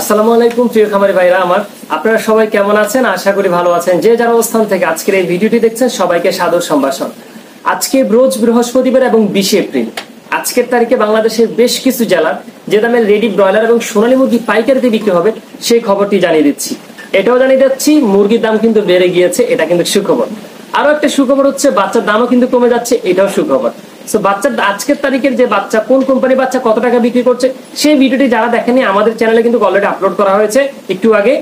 আসসালামু আলাইকুম, প্রিয় খামারি ভাইরা আমার। আপনারা সবাই কেমন আছেন? আশা করি ভালো আছেন। যে যার অবস্থান থেকে আজকের এই ভিডিওটি দেখছেন, সবাইকে সাদর সম্ভাষণ। আজকে রোজ বৃহস্পতিবার এবং বিশে এপ্রিল। আজকের তারিখে বাংলাদেশের বেশ কিছু জেলার যে দামে রেডি ব্রয়লার এবং সোনালী মুরগি পাইকারিতে বিক্রি হবে, সেই খবরটি জানিয়ে দিচ্ছি। এটাও জানিয়ে দিচ্ছি, মুরগির দাম কিন্তু বেড়ে গিয়েছে, এটা কিন্তু সুখবর। আরও একটা সুখবর হচ্ছে, বাচ্চার দামও কিন্তু কমে যাচ্ছে, এটাও সুখবর। তো বাচ্চার আজকের তারিখের যে বাচ্চা, কোন কোম্পানি বাচ্চা কত টাকা বিক্রি করছে, সেই ভিডিওটি যারা দেখেনি আমাদের চ্যানেলে কিন্তু অলরেডি আপলোড করা হয়েছে। একটু আগে,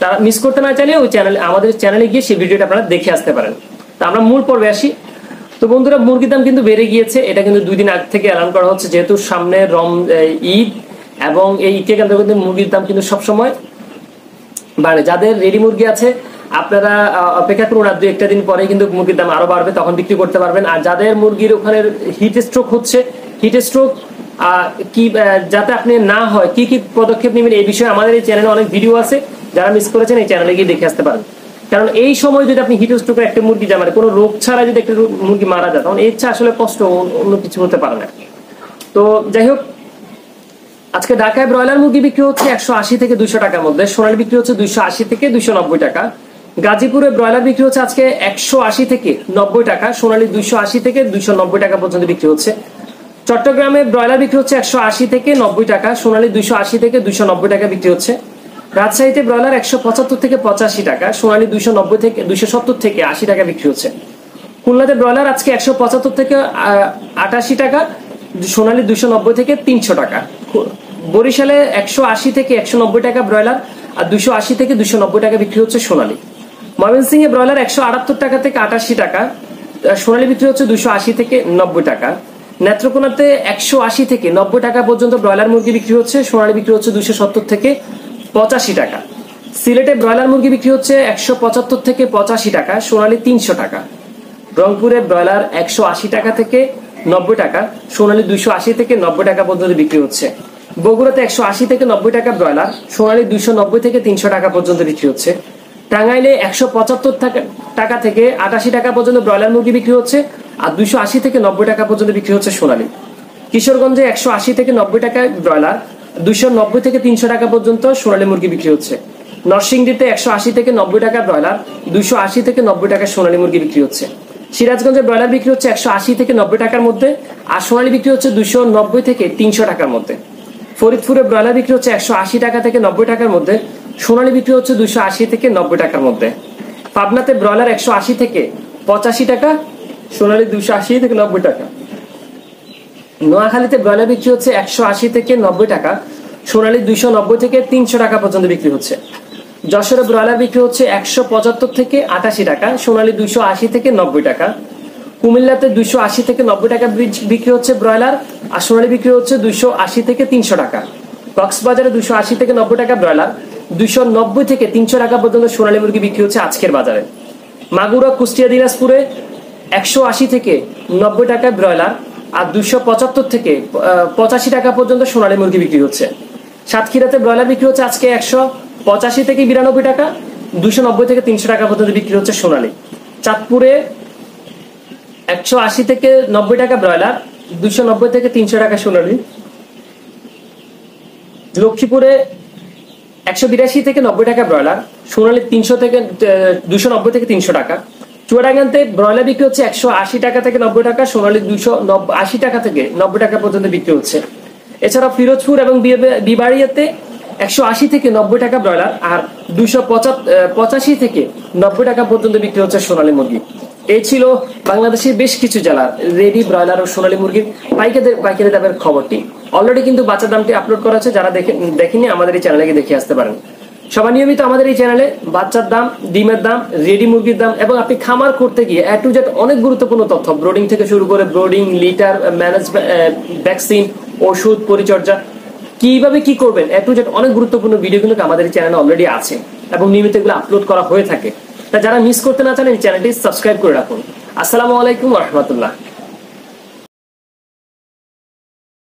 তারা মিস করতে না চাইলে ওই চ্যানেলে আমাদের চ্যানেলে গিয়ে সেই ভিডিওটা আপনারা দেখে আসতে পারেন। তো আমরা মূল পর্বে আসি। তো বন্ধুরা, মুরগির দাম কিন্তু বেড়ে গিয়েছে। এটা কিন্তু দুই দিন আগ থেকে এলান করা হচ্ছে, যেহেতু সামনে রম ঈদ, এবং এই ঈদকে কেন্দ্র করে মুরগির দাম কিন্তু সবসময় বাড়ে। যাদের রেডি মুরগি আছে আপনারা অপেক্ষা করুন আর দু একটা দিন পরে কিন্তু মুরগির দাম আরও বাড়বে, তখন বিক্রি করতে পারবেন। আর যাদের মুরগির ওখানে হিট স্ট্রোক হচ্ছে হিট স্ট্রোক কি যাতে আপনি না হয়, কি কি পদক্ষেপ নেবেন এই বিষয়ে আমাদের এই চ্যানেলে অনেক ভিডিও আছে। যারা মিস করেছেন এই চ্যানেলে গিয়ে দেখে আসতে পারেন কারণ এই সময় যদি আপনি হিট স্ট্রোকের একটা মুরগি যা মানে কোনো রোগ ছাড়া যদি একটা মুরগি মারা যায়, তখন ইচ্ছা আসলে কষ্ট অন্য কিছু হতে পারে না। তো যাই হোক, আজকে ঢাকায় ব্রয়লার মুরগি বিক্রি হচ্ছে একশো আশি থেকে দুশো টাকার মধ্যে, সোনালি বিক্রি হচ্ছে দুইশো আশি থেকে দুইশো নব্বই টাকা। গাজীপুরে ব্রয়লার বিক্রি হচ্ছে আজকে একশো আশি থেকে নব্বই টাকা, সোনালি দুইশো আশি থেকে দুইশো নব্বই টাকা পর্যন্ত বিক্রি হচ্ছে। চট্টগ্রামে ব্রয়লার বিক্রি হচ্ছে একশো আশি থেকে নব্বই টাকা, সোনালি দুইশো আশি থেকে দুইশো নব্বই টাকা বিক্রি হচ্ছে। রাজশাহীতে ব্রয়লার একশো পঁচাত্তর থেকে পঁচাশি টাকা, সোনালি দুইশো নব্বই থেকে দুইশো সত্তর থেকে আশি টাকা বিক্রি হচ্ছে। খুলনাতে ব্রয়লার আজকে একশো পঁচাত্তর থেকে আটাশি টাকা, সোনালি দুইশো নব্বই থেকে তিনশো টাকা। বরিশালে একশো আশি থেকে একশো নব্বই টাকা ব্রয়লার, আর দুশো আশি থেকে দুশো নব্বই টাকা বিক্রি হচ্ছে সোনালি। ময়মনসিংহে ব্রয়লার একশো আটাত্তর টাকা থেকে আটাশি টাকা সোনালি বিক্রি হচ্ছে দুশো আশি থেকে নব্বই টাকা। নেত্রকোনাতে একশো আশি থেকে নব্বই টাকা পর্যন্ত ব্রয়লার মুরগি বিক্রি হচ্ছে, সোনালি বিক্রি হচ্ছে দুশো সত্তর থেকে পঁচাশি টাকা। সিলেটে ব্রয়লার মুরগি বিক্রি হচ্ছে একশো পঁচাত্তর থেকে পঁচাশি টাকা, সোনালি তিনশো টাকা। রংপুরে ব্রয়লার একশো আশি টাকা থেকে নব্বই টাকা, সোনালি দুইশো আশি থেকে নব্বই টাকা পর্যন্ত বিক্রি হচ্ছে। বগুড়াতে একশো আশি থেকে নব্বই টাকা ব্রয়লার, সোনালি দুশো নব্বই থেকে তিনশো টাকা পর্যন্ত বিক্রি হচ্ছে। টাঙ্গাইলে একশো পঁচাত্তর টাকা থেকে আটাশি টাকা পর্যন্ত ব্রয়লার মুরগি বিক্রি হচ্ছে আর দুইশো আশি থেকে নব্বই টাকা পর্যন্ত বিক্রি হচ্ছে সোনালি। কিশোরগঞ্জে একশো আশি থেকে নব্বই টাকা ব্রয়লার, দুইশো নব্বই থেকে তিনশো টাকা পর্যন্ত সোনালী মুরগি বিক্রি হচ্ছে। নরসিংদীতে একশো আশি থেকে নব্বই টাকা ব্রয়লার, দুইশো আশি থেকে নব্বই টাকা সোনালী মুরগি বিক্রি হচ্ছে। সিরাজগঞ্জে ব্রয়লার বিক্রি হচ্ছে একশো আশি থেকে নব্বই টাকার মধ্যে আর সোনালী বিক্রি হচ্ছে দুইশো নব্বই থেকে তিনশো টাকার মধ্যে। ফরিদপুরে ব্রয়লার বিক্রি হচ্ছে একশো আশি টাকা থেকে নব্বই টাকার মধ্যে সোনালী বিক্রি হচ্ছে দুইশো আশি থেকে নব্বই টাকার মধ্যে। পাবনাতে ব্রয়লার একশো আশি থেকে পঁচাশি টাকা, সোনালী দুইশো আশি থেকে নব্বই টাকা। নোয়াখালীতে ব্রয়লার বিক্রি হচ্ছে একশো আশি থেকে নব্বই টাকা, সোনালী দুইশো নব্বই থেকে তিনশো টাকা পর্যন্ত বিক্রি হচ্ছে। যশোরে ব্রয়লার বিক্রি হচ্ছে একশো পঁচাত্তর থেকে আটাশি টাকা, সোনালী দুইশো আশি থেকে নব্বই টাকা। কুমিল্লাতে দুইশো আশি থেকে নব্বই টাকা বিক্রি হচ্ছে ব্রয়লার, আর সোনালী বিক্রি হচ্ছে দুইশো আশি থেকে তিনশো টাকা। কক্সবাজারে দুইশো আশি থেকে নব্বই টাকা ব্রয়লার দুইশো নব্বই থেকে তিনশো টাকা পর্যন্ত সোনালী মুরগি বিক্রি হচ্ছে আজকের বাজারে। মাগুরা, কুষ্টিয়া, দিনাজপুরে একশো আশি থেকে নব্বই টাকায় ব্রয়লার আর দুইশো পঁচাত্তর থেকে পঁচাশি টাকা পর্যন্ত সোনালী মুরগি বিক্রি হচ্ছে। সাতক্ষীরাতে ব্রয়লার বিক্রি হচ্ছে আজকে একশো পঁচাশি থেকে বিরানব্বই টাকা দুশো নব্বই থেকে তিনশো টাকা পর্যন্ত বিক্রি হচ্ছে সোনালী। চাঁদপুরে একশো আশি থেকে নব্বই টাকা ব্রয়লার দুশো নব্বই থেকে তিনশো টাকা সোনালি। লক্ষ্মীপুরে একশো বিরাশি থেকে নব্বই টাকা ব্রয়লার, সোনালী তিনশো থেকে দুশো নব্বই থেকে তিনশো টাকা। চুয়াডাঙ্গাতে ব্রয়লার বিক্রি হচ্ছে একশো আশি টাকা থেকে নব্বই টাকা, সোনালী দুশো আশি টাকা থেকে নব্বই টাকা পর্যন্ত বিক্রি হচ্ছে। এছাড়া ফিরোজপুর এবং বিবাড়িয়াতে একশো আশি থেকে নব্বই টাকা ব্রয়লার আর দুশো পঁচাশি থেকে নব্বই টাকা পর্যন্ত বিক্রি হচ্ছে সোনালী মুরগি। এই ছিল বাংলাদেশের বেশ কিছু জেলার রেডি ব্রয়লার ও সোনালী মুরগির পাইকারি পাইকারি দামের খবরটি। অলরেডি কিন্তু বাচ্চার দামটি আপলোড করা আছে, যারা দেখে দেখেনি, আমাদের এই চ্যানেলে দেখে আসতে পারেন। সবাই নিয়মিত আমাদের এই চ্যানেলে বাচ্চার দাম, ডিমের দাম রেডি মুরগির দাম এবং আপনি খামার করতে গিয়ে এ টু জেড অনেক গুরুত্বপূর্ণ তথ্য। ব্রোডিং থেকে শুরু করে ব্রোডিং লিটার ম্যানেজ ভ্যাকসিন ওষুধ পরিচর্যা, কীভাবে কি করবেন এ টু জেড অনেক গুরুত্বপূর্ণ ভিডিও কিন্তু আমাদের এই চ্যানেলে অলরেডি আছে এবং নিয়মিত এগুলো আপলোড করা হয়ে থাকে। তা যারা মিস করতে না চান, এই চ্যানেলটি সাবস্ক্রাইব করে রাখুন। আসসালামু আলাইকুম রহমতুল্লাহ।